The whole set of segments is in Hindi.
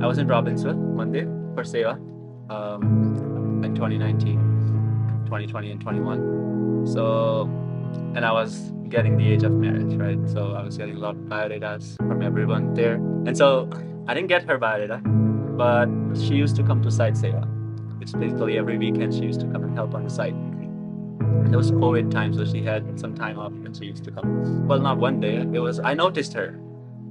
I was in Robbinsville Monday for Seva um, in 2019, 2020, and 21. So, and I was getting the age of marriage, right? So I was getting a lot of biodatas from everyone there. And so I didn't get her biodata, but she used to come to site Seva, which basically every weekend she used to come and help on the site. And it was COVID time, so she had some time off and she used to come. Well, not one day. It was I noticed her.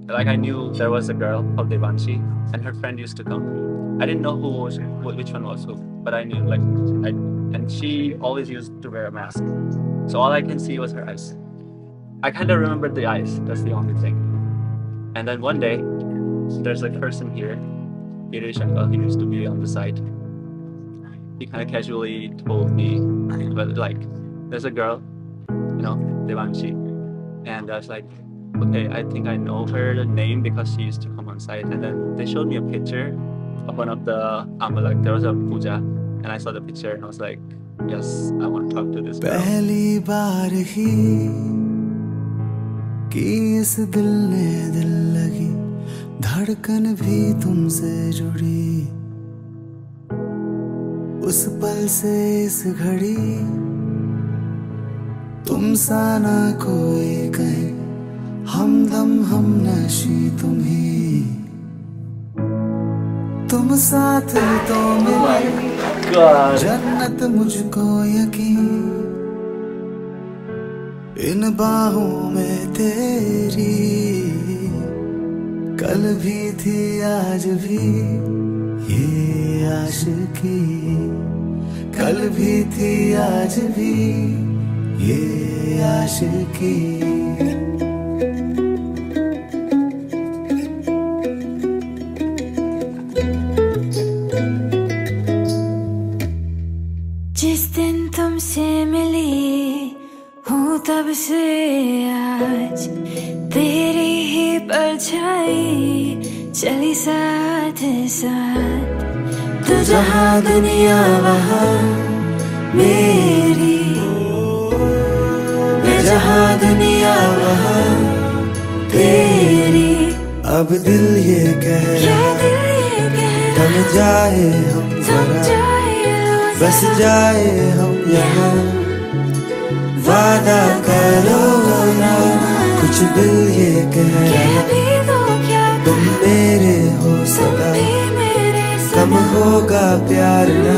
Like I knew there was a girl called Devanshi, and her friend used to come. I didn't know who was which one was who, but I knew like I, and she always used to wear a mask. So all I can see was her eyes. I kind of remembered the eyes. That's the only thing. And then one day, there's a person here, Girish Uncle, he used to be on the site. He kind of casually told me, but like, there's a girl, you know, Devanshi. And I was like, okay, I think I know her name because she used to come on site. And then they showed me a picture of one of the Amalak. There was a puja, and I saw the picture and I was like, yes, I want to talk to this girl. पहली बार ही कि इस दिल ने दिल लगी धड़कन भी तुमसे जुड़ी उस पल से इस घड़ी तुम सा ना कोई कहे हमदम हम नशी तुम ही तुम साथ तो मिले. जन्नत मुझको यकीन। इन बाहों में तेरी। कल भी थी आज भी ये आशिकी। कल भी थी आज भी ये आशिकी। तुमसे मिली हूँ तब से आज। तेरी ही परछाई चली साथ साथ। तू जहाँ दुनिया वहाँ मेरी मैं जहाँ दुनिया वहाँ तेरी। अब दिल ये कह रहा कह? जाए हम जरा। बस जाए हम यहाँ। वादा करो ना कुछ दिल ये कह रहा तुम मेरे हो सदा। कम होगा प्यार ना।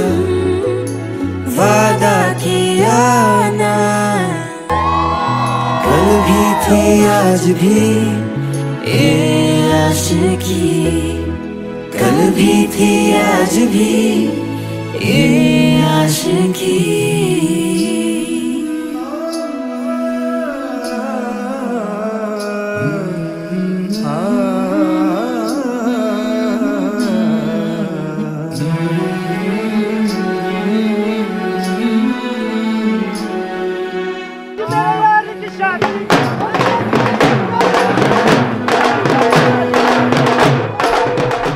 वादा किया ना। कल भी थी आज भी ये आशिकी। कल भी थी आज भी ये noite aqui.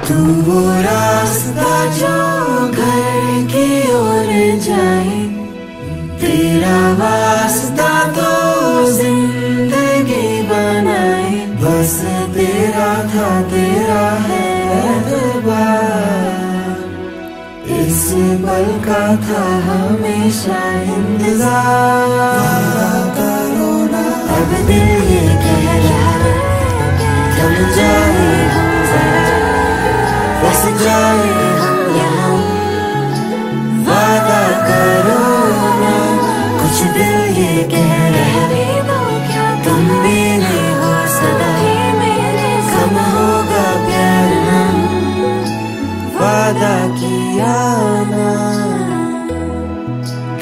Tu इस पल का था हमेशा इंतज़ार। करो ना अब दिल ये कह रहा वादा किया ना।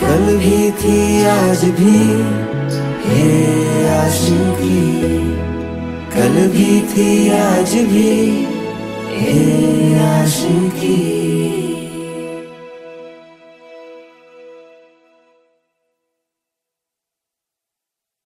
कल भी थी, आज भी हे आशिकी। कल भी थी, आज भी हे आशिकी।